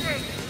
shield.